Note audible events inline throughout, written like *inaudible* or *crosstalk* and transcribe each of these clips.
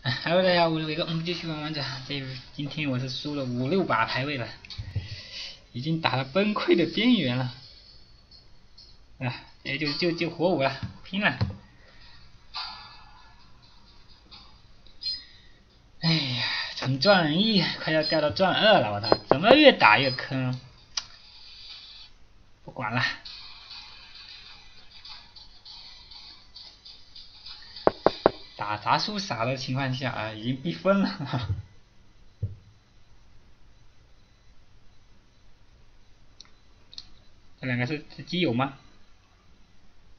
*laughs* Hello，大家好，我是伟哥，我们继续玩王者。这今天我是输了五六把排位了，已经打到崩溃的边缘了。啊，也就就就火五了，拼了！哎呀，从钻一快要掉到钻二了，我操，怎么越打越坑？不管了。打杂输傻的情况下啊，已经逼疯了。*laughs* 这两个是是基友吗？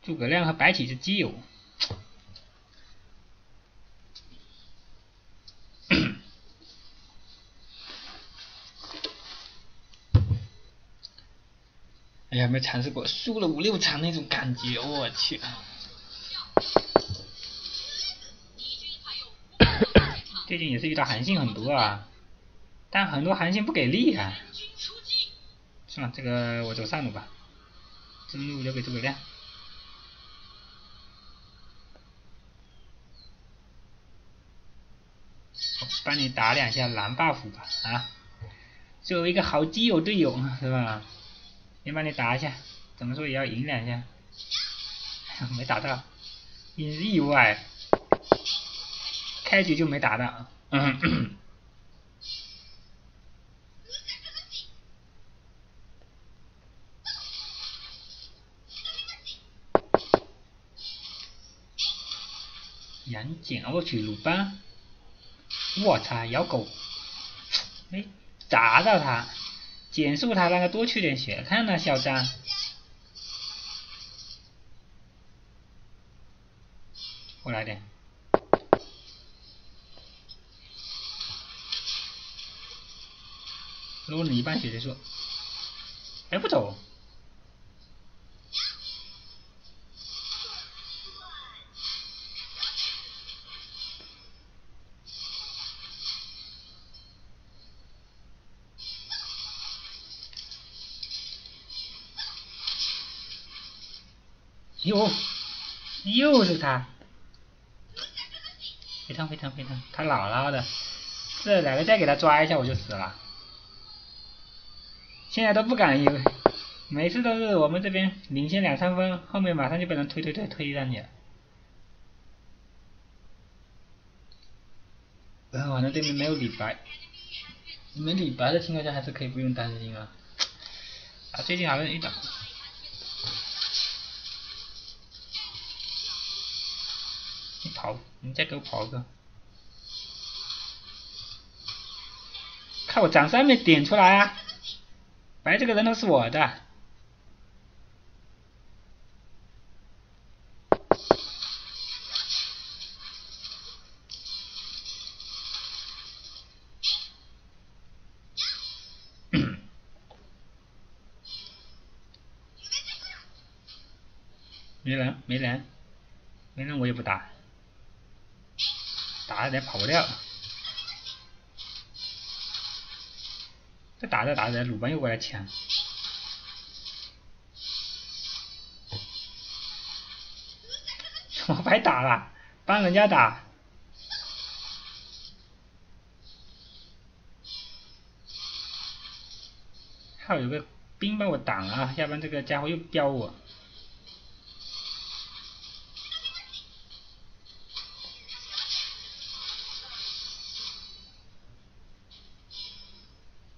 诸葛亮和白起是基友。*coughs* 哎呀，没尝试过输了五六场那种感觉，我去。最近也是遇到韩信很多啊，但很多韩信不给力啊。算了，这个我走上路吧，中路留给诸葛亮。我帮你打两下蓝 buff 吧啊！作为一个好基友队友是吧？先帮你打一下，怎么说也要赢两下。*laughs* 没打到，意外。开局就没打到，杨戬，我去鲁班，我操，咬狗，没砸到他，减速他让他多去点血，看那嚣张，过来点。落了一半血结束，哎不走，哟，又是他，非常非常非常，他姥姥的，这两个再给他抓一下我就死了。现在都不敢有，每次都是我们这边领先两三分，后面马上就被人推推推推上去。然后反正对面没有李白，没李白的情况下还是可以不用担心啊。啊，最近好像遇到，你跑，你再给我跑个，看我掌上面点出来啊！白这个人头是我的，*coughs* 没人，没人，没人我也不打，打了点跑不掉。打着打着，鲁班又过来抢，*laughs* 怎么白打了，帮人家打，还有个兵帮我挡了，要不然这个家伙又飙我。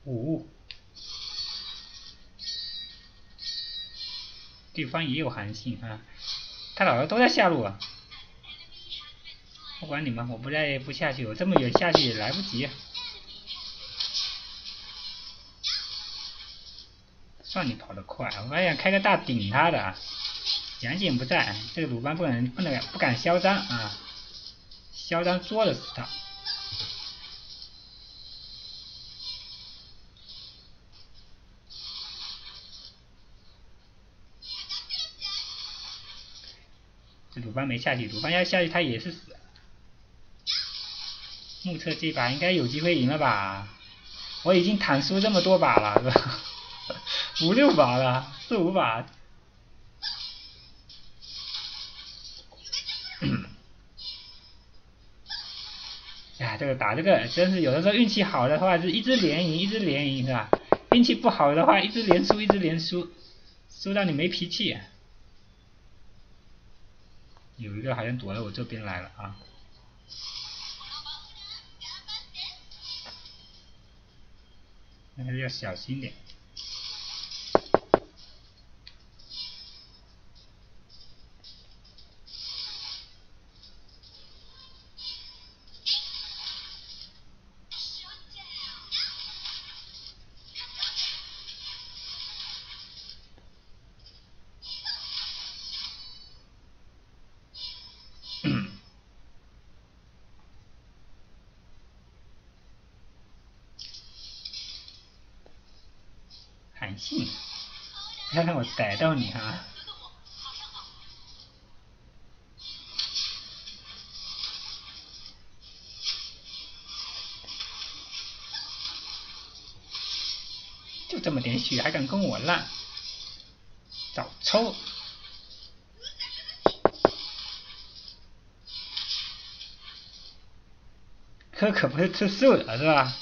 五，对方也有韩信啊，他姥姥都在下路啊，不管你们，我不再不下去，我这么远下去也来不及。算你跑得快，我还想开个大顶他的，杨戬不在，这个鲁班不能不能不敢嚣张啊，嚣张作的死他。鲁班没下去，鲁班要下去他也是死。目测这把应该有机会赢了吧？我已经坦输这么多把了，是吧？五六把了，四五把。*coughs* 呀，这个打这个真是有的时候运气好的话是一直连赢，一直连赢是吧？运气不好的话一直连输，一直连输，输到你没脾气。有一个好像躲到我这边来了啊！还是要小心点。哼，不要让我逮到你哈！就这么点血，还敢跟我烂？早抽！这可不是吃素的，是吧？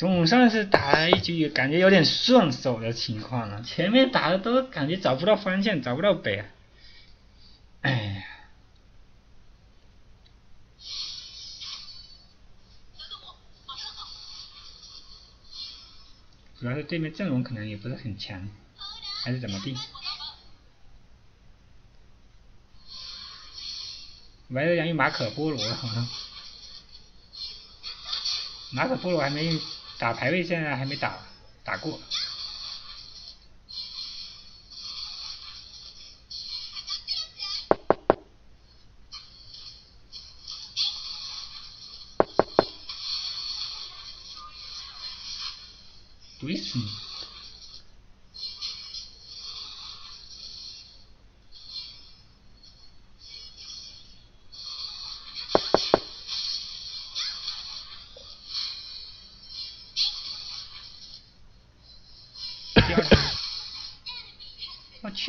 总算是打了一局，感觉有点顺手的情况了。前面打的都感觉找不到方向，找不到北。哎呀，主要是对面阵容可能也不是很强，还是怎么地？我还养一马可波罗，好像马可波罗还没用。打排位现在还没打打过，怼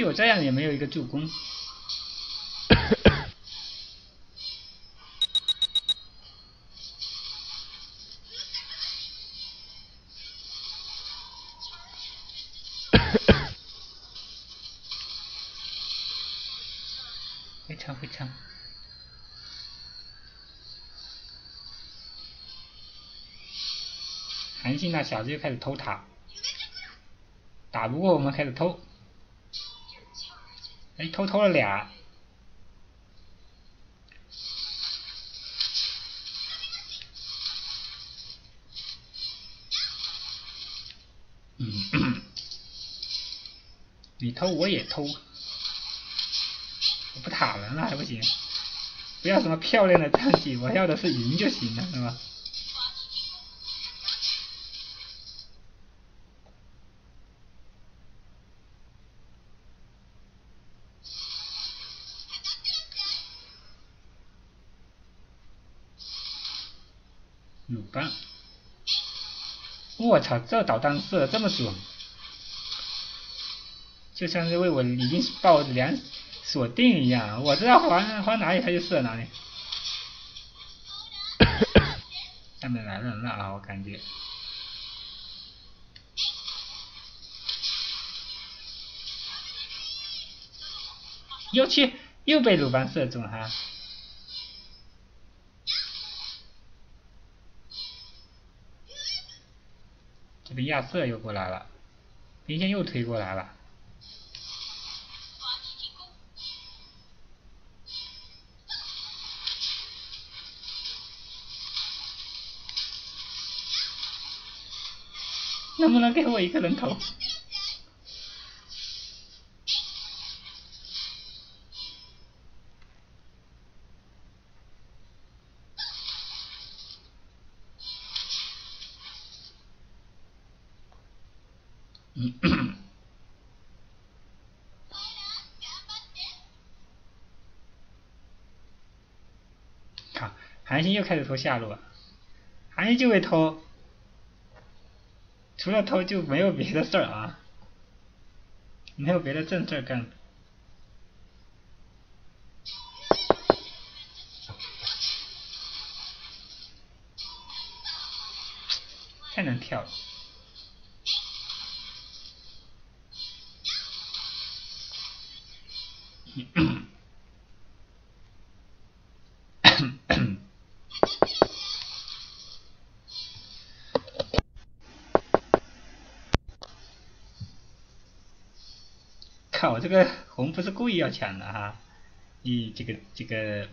我这样也没有一个助攻。会唱会唱。韩信那小子又开始偷塔。打不过我们开始偷，哎，偷偷了俩，*coughs* 你偷我也偷，我不塔了还不行，不要什么漂亮的战绩，我要的是赢就行了，是吧？鲁班，我操，这导弹射的这么准，就像是为我已经爆两锁定一样，我知道还还哪里他就射哪里。下面来人了啊，我感觉。又去又被鲁班射中哈。这边亚瑟又过来了，兵线又推过来了，能不能给我一个人头？韩信又开始偷下路了。韩信就会偷，除了偷就没有别的事儿啊。没有别的正事儿干。太能跳了。看我，这个红不是故意要抢的哈！咦，这个这个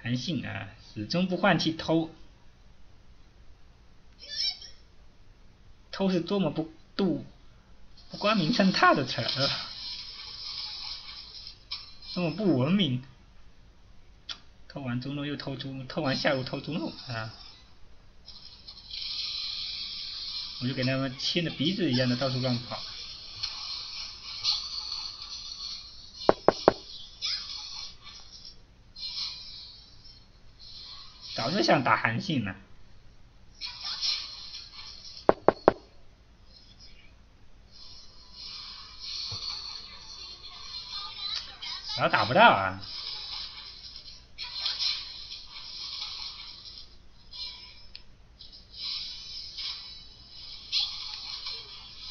韩信啊，始终不换气偷，偷是多么不度不光明正大的词儿，多么不文明！偷完中路又偷中，偷完下路偷中路啊！我就给他们牵着鼻子一样的到处乱跑。早就想打韩信了，老打不到啊！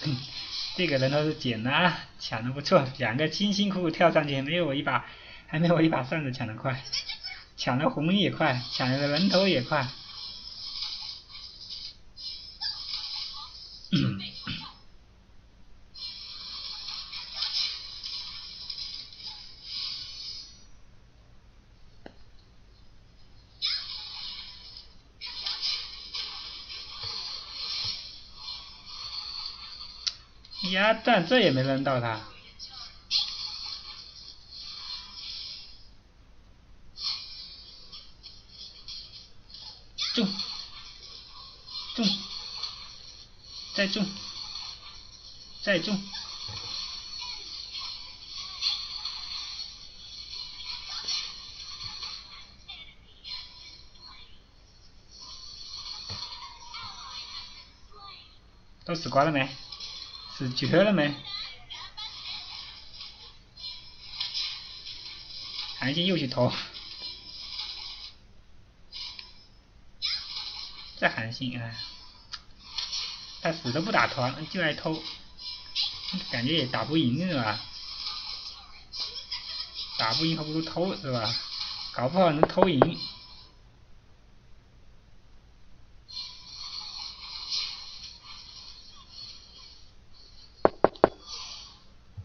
*laughs* 这个人都是捡的啊，抢的不错，两个辛辛苦苦跳上去，没有我一把，还没有我一把扇子抢的快。抢的红也快，抢的人头也快。鸭蛋这也没扔到他。再中，再中，都死光了没？死绝了没？韩信又去偷。这韩信啊，他死都不打团，就爱偷，感觉也打不赢是吧？打不赢还不如偷是吧？搞不好能偷赢。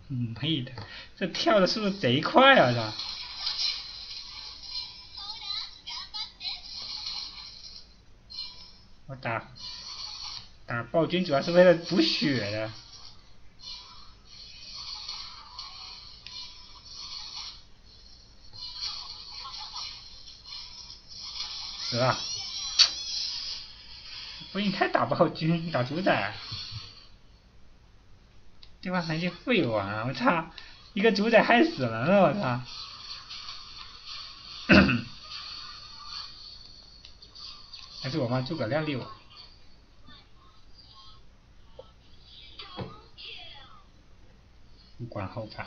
嗯，配的，这跳的速度贼快啊！这。我打打暴君主要是为了补血的，死了！不应该打暴君，打主宰。对方韩信废物啊！我操，一个主宰害死人了！我操！*coughs* 还是我妈诸葛亮厉害，不管后排，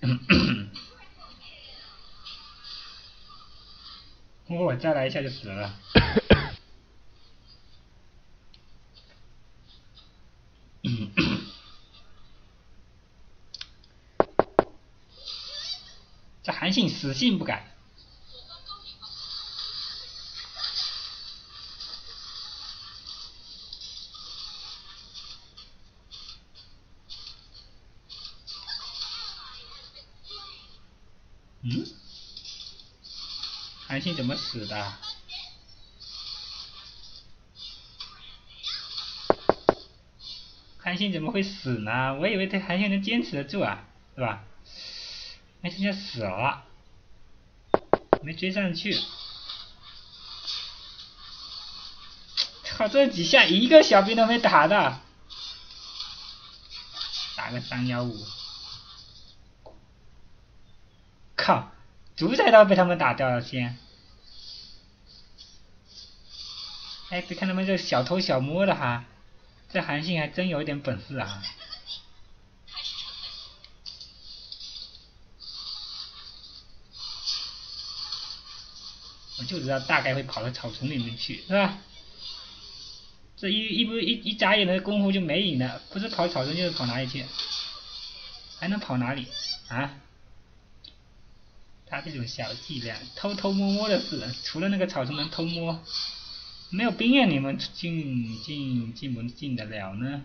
*coughs* 我再来一下就死了。*coughs* 这韩信死性不改。嗯？韩信怎么死的？韩信怎么会死呢？我以为他韩信能坚持得住啊，是吧？没想到死了，没追上去。操，这几下一个小兵都没打到，打个三幺五。靠，主宰都要被他们打掉了，先。哎，别看他们这小偷小摸的哈，这韩信还真有一点本事啊。我就知道大概会跑到草丛里面去，是吧？这一一不一一眨眼的功夫就没影了，不是跑草丛就是跑哪里去。还能跑哪里啊？他这种小伎俩，偷偷摸摸的事，除了那个草丛能偷摸，没有兵啊，你们进进进不进得了呢？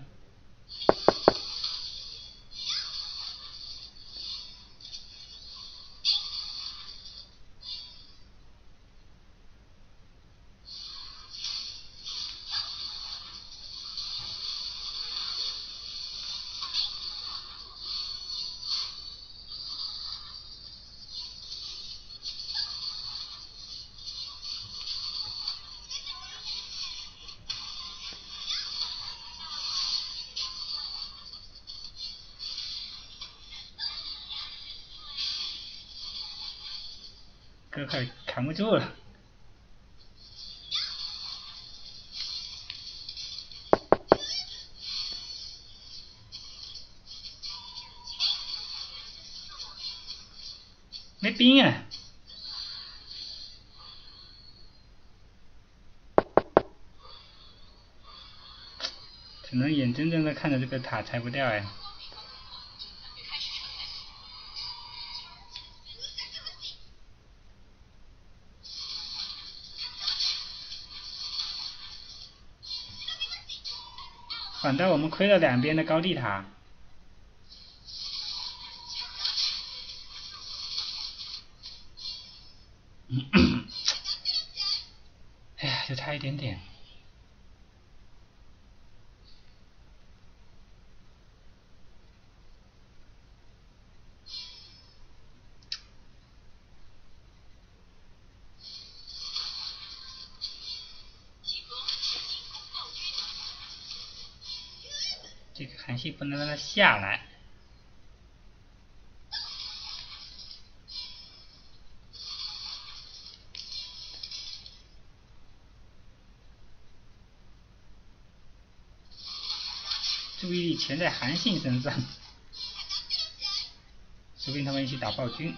哥快扛不住了，没兵啊！只能眼睁睁的看着这个塔拆不掉哎。反倒我们亏了两边的高地塔。*coughs* 哎呀，就差一点点。不能让他下来。注意力全在韩信身上，说不定他们一起打暴君。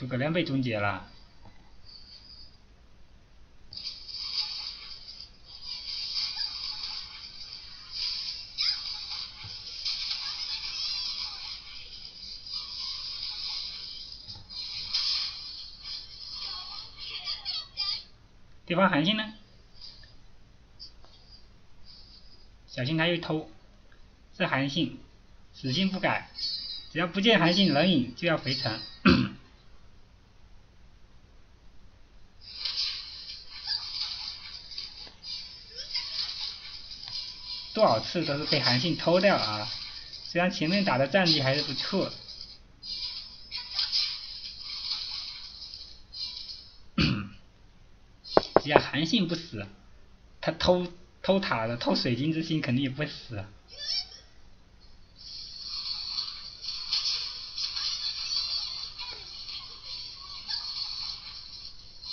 诸葛亮被终结了。对方韩信呢？小心他又偷。是韩信，死性不改，只要不见韩信人影，就要回城。多少次都是被韩信偷掉啊！虽然前面打的战绩还是不错。只要韩信不死，他偷偷塔的偷水晶之心肯定也不会死。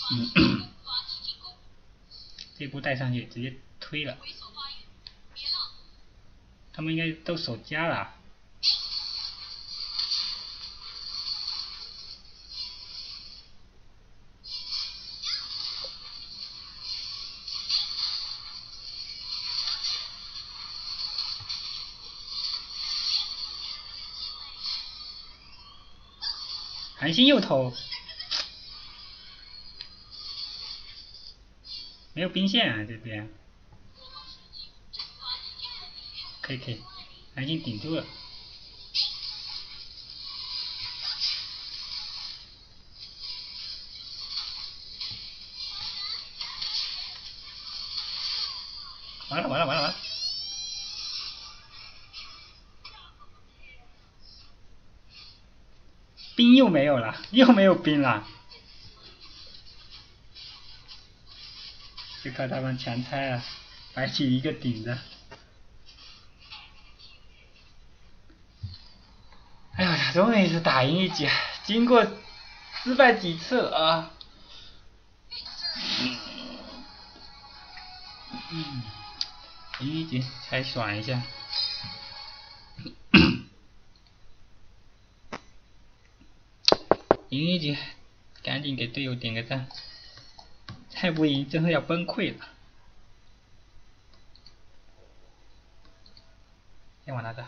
嗯这波带上去，直接推了。他们应该都守家了。韩信又偷，没有兵线啊这边，可以可以，韩信顶住了，完了完了完了完了。兵又没有了，又没有兵了，就靠他们强拆了，白起一个顶着。终于是打赢一局，经过失败几次啊。嗯，赢一局才爽一下。*coughs* 赢一局，赶紧给队友点个赞。再不赢，真的要崩溃了。先往那走。